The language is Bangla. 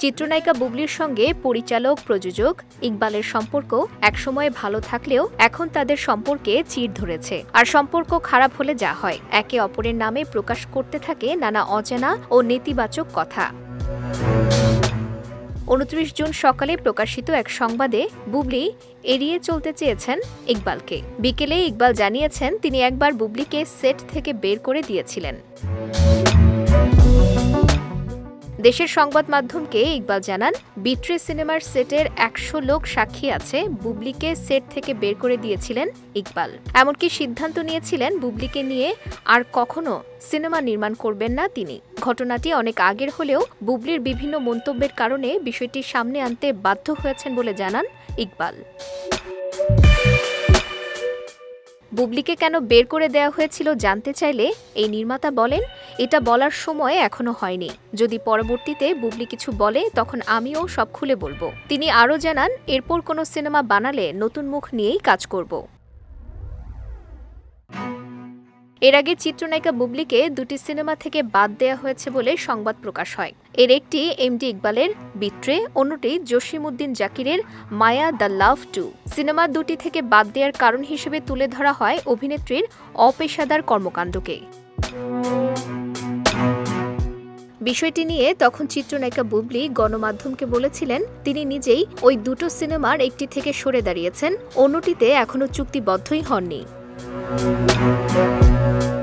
চিত্রনায়িকা বুবলির সঙ্গে পরিচালক, প্রযোজক ইকবালের সম্পর্ক একসময় ভালো থাকলেও এখন তাদের সম্পর্কে চির ধরেছে। আর সম্পর্ক খারাপ হলে যা হয়, একে অপরের নামে প্রকাশ করতে থাকে নানা অজানা ও নেতিবাচক কথা। উনত্রিশ জুন সকালে প্রকাশিত এক সংবাদে বুবলি এড়িয়ে চলতে চেয়েছেন ইকবালকে। বিকেলে ইকবাল জানিয়েছেন, তিনি একবার বুবলিকে সেট থেকে বের করে দিয়েছিলেন। দেশের সংবাদ মাধ্যমকে ইকবাল জানান, বিট্রে সিনেমার সেটের একশো লোক সাক্ষী আছে, বুবলিকে সেট থেকে বের করে দিয়েছিলেন ইকবাল। এমনকি সিদ্ধান্ত নিয়েছিলেন বুবলিকে নিয়ে আর কখনো সিনেমা নির্মাণ করবেন না তিনি। ঘটনাটি অনেক আগের হলেও বুবলির বিভিন্ন মন্তব্যের কারণে বিষয়টি সামনে আনতে বাধ্য হয়েছেন বলে জানান ইকবাল। বুবলিকে কেন বের করে দেয়া হয়েছিল জানতে চাইলে এই নির্মাতা বলেন, এটা বলার সময় এখনও হয়নি। যদি পরবর্তীতে বুবলি কিছু বলে, তখন আমিও সব খুলে বলব। তিনি আরও জানান, এরপর কোনো সিনেমা বানালে নতুন মুখ নিয়েই কাজ করব। এর আগে চিত্রনায়িকা বুবলিকে দুটি সিনেমা থেকে বাদ দেওয়া হয়েছে বলে সংবাদ প্রকাশ হয়। এর একটি এম এমডি ইকবালের বিট্রে, অন্যটি জসিমউদ্দিন জাকিরের Maya the love two. Cinema দুটি থেকে বাদ দেওয়ার কারণ হিসেবে তুলে ধরা হয় অভিনেত্রীর অপেশাদার কর্মকাণ্ডকে। বিষয়টি নিয়ে তখন চিত্রনায়িকা বুবলি গণমাধ্যমকে বলেছিলেন, তিনি নিজেই ওই দুটো সিনেমার একটি থেকে সরে দাঁড়িয়েছেন, অন্যটিতে এখনও চুক্তিবদ্ধই হননি। Música